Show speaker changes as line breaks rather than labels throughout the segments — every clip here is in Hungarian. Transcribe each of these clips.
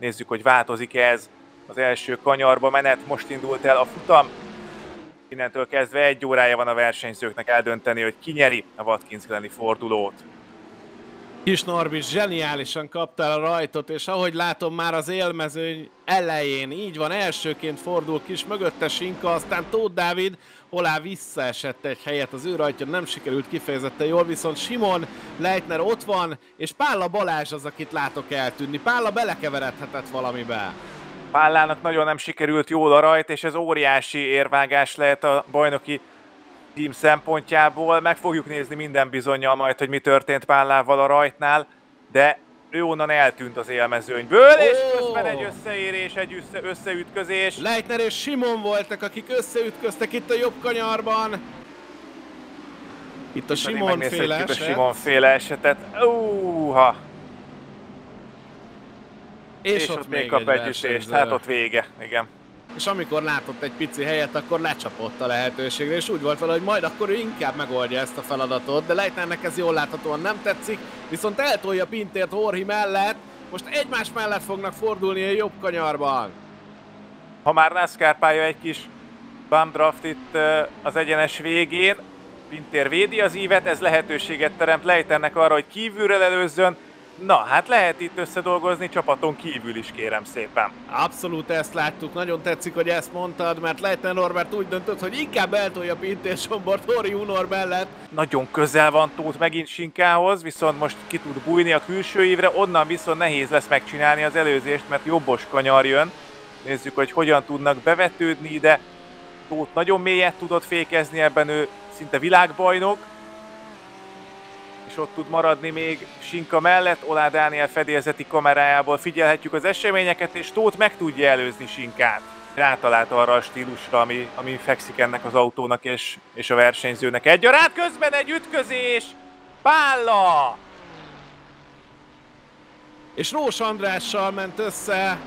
Nézzük, hogy változik ez az első kanyarba menet. Most indult el a futam. Innentől kezdve egy órája van a versenyzőknek eldönteni, hogy ki nyeri a Watkins Gleni fordulót.
Kis Norbi zseniálisan kapta el a rajtot, és ahogy látom már az élmezőny elején, így van, elsőként fordul kis mögötte Sinka, aztán Tóth Dávid, Olá visszaesett egy helyet, az ő rajtja nem sikerült kifejezetten jól, viszont Simon Leitner ott van, és Pálla Balázs az, akit látok eltűnni. Pálla belekeveredhetett valamibe.
Pállának nagyon nem sikerült jól a rajt, és ez óriási érvágás lehet a bajnoki team szempontjából. Meg fogjuk nézni minden bizonyal majd, hogy mi történt Pállával a rajtnál, de ő onnan eltűnt az élmezőnyből, oh! és közben egy összeérés, egy össze, összeütközés.
Leitner és Simon voltak, akik összeütköztek itt a jobb kanyarban. Itt a Simon féle eset.
a Simon féle esetet. Úha! És, és ott, ott még kap egy ütést, hát ott vége, igen
és amikor látott egy pici helyet, akkor lecsapott a lehetőségre, és úgy volt vele, hogy majd akkor ő inkább megoldja ezt a feladatot, de Leitnernek ez jól láthatóan nem tetszik, viszont eltolja Pintért Horhi mellett, most egymás mellett fognak fordulni a jobb kanyarban.
Ha már NASCAR pálya egy kis bum draft itt az egyenes végén, Pintér védi az ívet, ez lehetőséget teremt Leiternek arra, hogy kívülről előzzön, Na, hát lehet itt összedolgozni csapaton kívül is, kérem szépen.
Abszolút ezt láttuk, nagyon tetszik, hogy ezt mondtad, mert Leitner Norbert úgy döntött, hogy inkább eltolja Pintér Sombort Hori Unor mellett.
Nagyon közel van Tóth megint Sinkához, viszont most ki tud bújni a külső évre, onnan viszont nehéz lesz megcsinálni az előzést, mert jobbos kanyar jön. Nézzük, hogy hogyan tudnak bevetődni ide. Tóth nagyon mélyet tudott fékezni, ebben ő szinte világbajnok, és ott tud maradni még Sinka mellett. Olá Dániel fedélzeti kamerájából figyelhetjük az eseményeket, és Tóth meg tudja előzni Sinkát. Rátalált arra a stílusra, ami, ami fekszik ennek az autónak és, és a versenyzőnek egyaránt. Közben egy ütközés! Pálla!
És Rós Andrással ment össze,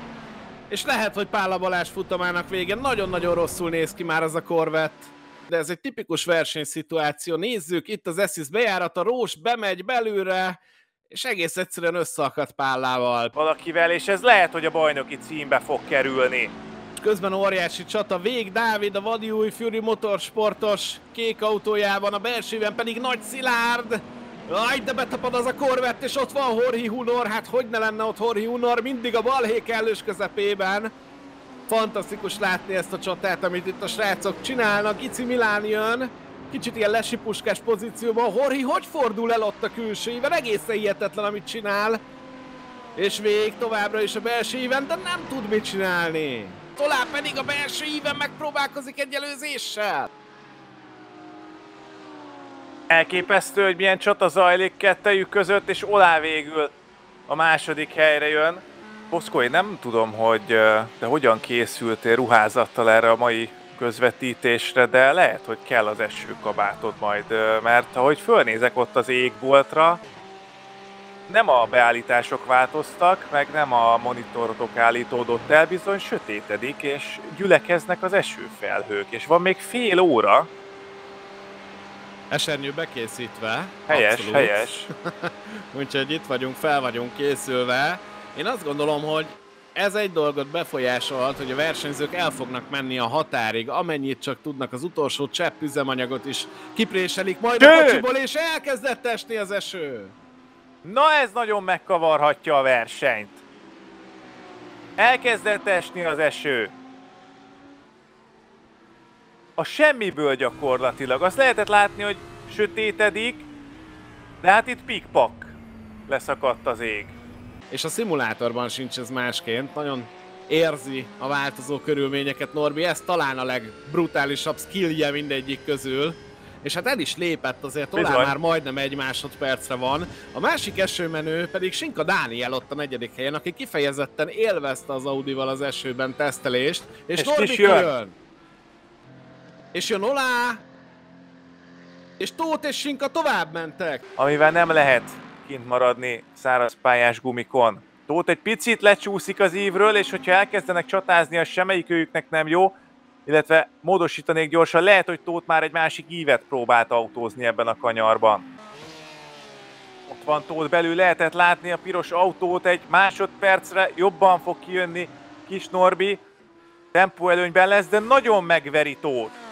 és lehet, hogy Pálla Balázs futamának vége nagyon-nagyon rosszul néz ki már az a Corvette de ez egy tipikus versenyszituáció. Nézzük, itt az Essis bejárat, a Rós bemegy belőle, és egész egyszerűen összeakadt Pállával.
Valakivel, és ez lehet, hogy a bajnoki címbe fog kerülni.
Közben óriási csata, Vég Dávid, a vadi új Fury motorsportos kék autójában, a belsőben pedig Nagy Szilárd. Aj, de betapad az a korvett, és ott van Horhi Hunor, hát hogy ne lenne ott Horhi Hunor, mindig a balhé kellős közepében. Fantasztikus látni ezt a csatát, amit itt a srácok csinálnak. Ici Milán jön, kicsit ilyen lesipuskás pozícióban. Horhi hogy fordul el ott a külsőivel? Egészen hihetetlen, amit csinál. És vég továbbra is a belső íven, de nem tud mit csinálni. Tovább pedig a belső íven megpróbálkozik egy előzéssel.
Elképesztő, hogy milyen csata zajlik kettejük között, és Olá végül a második helyre jön. Boszkó, én nem tudom, hogy te hogyan készültél ruházattal erre a mai közvetítésre, de lehet, hogy kell az esőkabátod majd, mert ahogy fölnézek ott az égboltra, nem a beállítások változtak, meg nem a monitorotok állítódott el, bizony sötétedik, és gyülekeznek az esőfelhők, és van még fél óra.
Esernyő bekészítve.
Helyes, abszolút. helyes.
Úgyhogy itt vagyunk, fel vagyunk készülve. Én azt gondolom, hogy ez egy dolgot befolyásolhat, hogy a versenyzők el fognak menni a határig, amennyit csak tudnak, az utolsó csepp üzemanyagot is kipréselik, majd a kocsiból, és elkezdett esni az eső.
Na ez nagyon megkavarhatja a versenyt. Elkezdett esni az eső. A semmiből gyakorlatilag. Azt lehetett látni, hogy sötétedik, de hát itt pikpak leszakadt az ég
és a szimulátorban sincs ez másként. Nagyon érzi a változó körülményeket Norbi, ez talán a legbrutálisabb skillje mindegyik közül. És hát el is lépett, azért talán már majdnem egy másodpercre van. A másik esőmenő pedig Sinka Dániel ott a negyedik helyen, aki kifejezetten élvezte az Audival az esőben tesztelést. És, és Norbi jön. jön. És jön Olá, és Tóth és Sinka tovább mentek.
Amivel nem lehet kint maradni száraz pályás gumikon. Tóth egy picit lecsúszik az ívről, és hogyha elkezdenek csatázni, az semmelyik őjüknek nem jó, illetve módosítanék gyorsan, lehet, hogy Tóth már egy másik ívet próbált autózni ebben a kanyarban. Ott van Tóth belül, lehetett látni a piros autót egy másodpercre, jobban fog kijönni Kis Norbi, tempóelőnyben lesz, de nagyon megveri Tóth.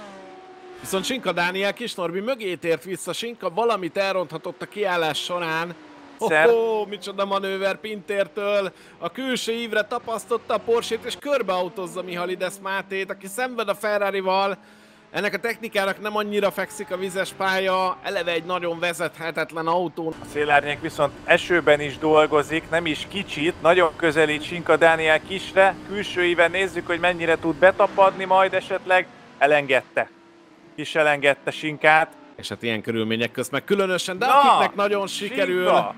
Viszont Sinka Dániel Kisnorbi mögé tért vissza, Sinka valamit elronthatott a kiállás során.
Szer.
Oh, micsoda manőver Pintértől. A külső ívre tapasztotta a Porsét és körbeautózza Mihalides Mátét, aki szenved a Ferrari-val. Ennek a technikának nem annyira fekszik a vizes pálya, eleve egy nagyon vezethetetlen autó.
A szélárnyék viszont esőben is dolgozik, nem is kicsit, nagyon közelít Sinka Dániel Kisre, külső éven nézzük, hogy mennyire tud betapadni majd esetleg, elengedte. Kis elengedte Sinkát.
És hát ilyen körülmények közt meg különösen, de
Na,
akiknek nagyon sikerül,
Sinka!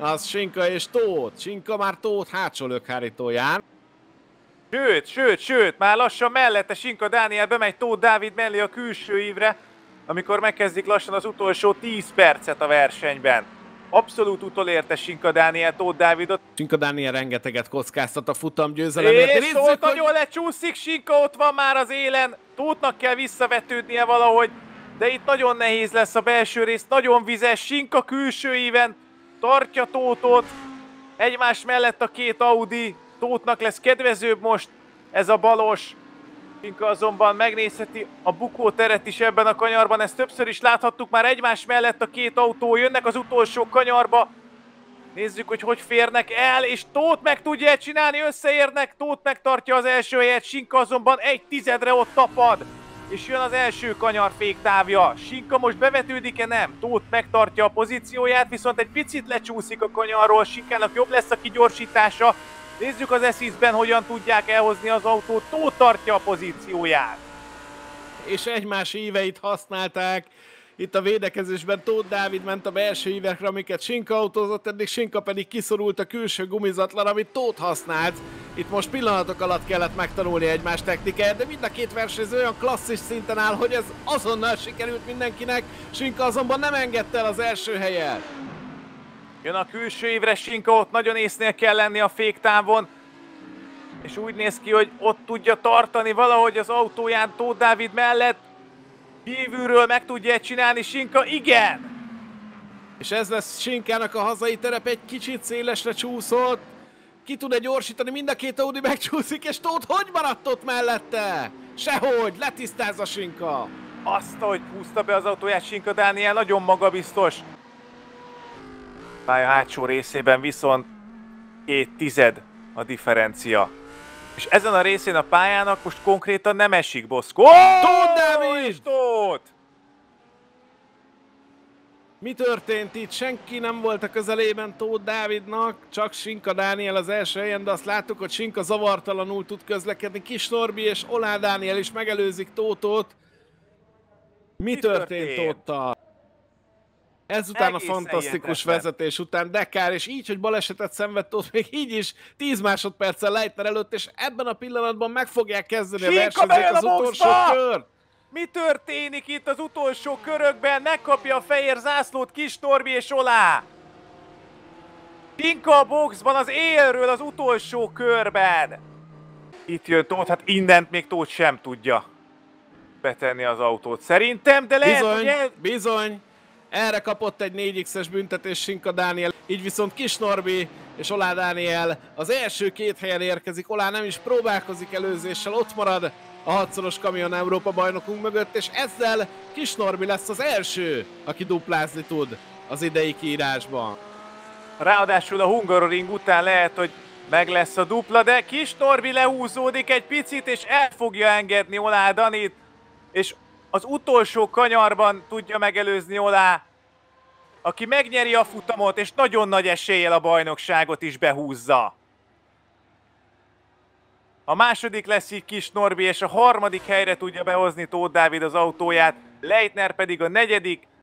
az Sinka és Tóth. Sinka már Tóth hátsó lökhárítóján.
Sőt, sőt, sőt, már lassan mellette Sinka Dániel bemegy Tóth Dávid mellé a külső ívre, amikor megkezdik lassan az utolsó 10 percet a versenyben. Abszolút utolérte Sinka Dániel Tóth Dávidot,
Sinka Dániel rengeteget kockáztat a futam győzelemért.
és
Nézzük,
Tóth
hogy-
nagyon lecsúszik, Sinka ott van már az élen, Tóthnak kell visszavetődnie valahogy, de itt nagyon nehéz lesz a belső rész, nagyon vizes, Sinka külső íven tartja Tóthot, egymás mellett a két Audi, Tóthnak lesz kedvezőbb most ez a balos, Sinka azonban megnézheti a bukóteret is ebben a kanyarban, ezt többször is láthattuk már egymás mellett a két autó, jönnek az utolsó kanyarba, Nézzük, hogy hogy férnek el, és Tóth meg tudja ezt csinálni, összeérnek, Tóth megtartja az első helyet, Sinka azonban egy tizedre ott tapad, és jön az első kanyar féktávja. Sinka most bevetődik-e? Nem? Tóth megtartja a pozícióját, viszont egy picit lecsúszik a kanyarról, Sinkának jobb lesz a kigyorsítása. Nézzük az eszízben, hogyan tudják elhozni az autót, Tóth tartja a pozícióját.
és egymás éveit használták. Itt a védekezésben Tóth Dávid ment a belső évekre, amiket Sinka autózott, eddig Sinka pedig kiszorult a külső gumizatlan, amit Tóth használt. Itt most pillanatok alatt kellett megtanulni egymás technikáját, de mind a két versenyző olyan klasszis szinten áll, hogy ez azonnal sikerült mindenkinek. Sinka azonban nem engedte el az első helyet.
Jön a külső évre Sinka, ott nagyon észnél kell lenni a féktávon. És úgy néz ki, hogy ott tudja tartani valahogy az autóján Tóth Dávid mellett. Kívülről meg tudja csinálni Sinka, igen!
És ez lesz Sinkának a hazai terep, egy kicsit szélesre csúszott. Ki tud-e gyorsítani, mind a két Audi megcsúszik, és Tóth hogy maradt ott mellette? Sehogy, letisztázza Sinka.
Azt, hogy húzta be az autóját Sinka Dániel, nagyon magabiztos. Pálya hátsó részében viszont két tized a differencia. És ezen a részén a pályának most konkrétan nem esik Boszkó.
Tóth!
És Tóth!
Mi történt itt? Senki nem volt a közelében Tóth Dávidnak, csak Sinka Dániel az első helyen, de azt láttuk, hogy Sinka zavartalanul tud közlekedni. Kis Norbi és Olá Dániel is megelőzik Tóthot. Mi,
Mi
történt
történt?
Tóttal? Ezután
Egészen
a fantasztikus vezetés után Dekár, és így, hogy balesetet szenvedt Tóth, még így is 10 másodperccel Leitner előtt, és ebben a pillanatban meg fogják kezdeni a
Sinka
versenyzők az
a
utolsó kört.
Mi történik itt az utolsó körökben? Megkapja a fehér zászlót Kis Norbi és Olá! Pinka a boxban az élről az utolsó körben! Itt jön Tóth, hát indent még Tóth sem tudja betenni az autót. Szerintem, de lehet,
Bizony,
hogy el...
bizony. Erre kapott egy 4x-es büntetés Sinka Dániel, így viszont Kis Norbi és Olá Dániel az első két helyen érkezik. Olá nem is próbálkozik előzéssel, ott marad a hatszoros kamion Európa bajnokunk mögött, és ezzel Kis Norbi lesz az első, aki duplázni tud az idei kiírásban.
Ráadásul a Hungaroring után lehet, hogy meg lesz a dupla, de Kis Norbi lehúzódik egy picit, és el fogja engedni Olá Danit, és az utolsó kanyarban tudja megelőzni Olá, aki megnyeri a futamot, és nagyon nagy eséllyel a bajnokságot is behúzza. A második lesz így Kis Norbi, és a harmadik helyre tudja behozni Tóth Dávid az autóját, Leitner pedig a negyedik,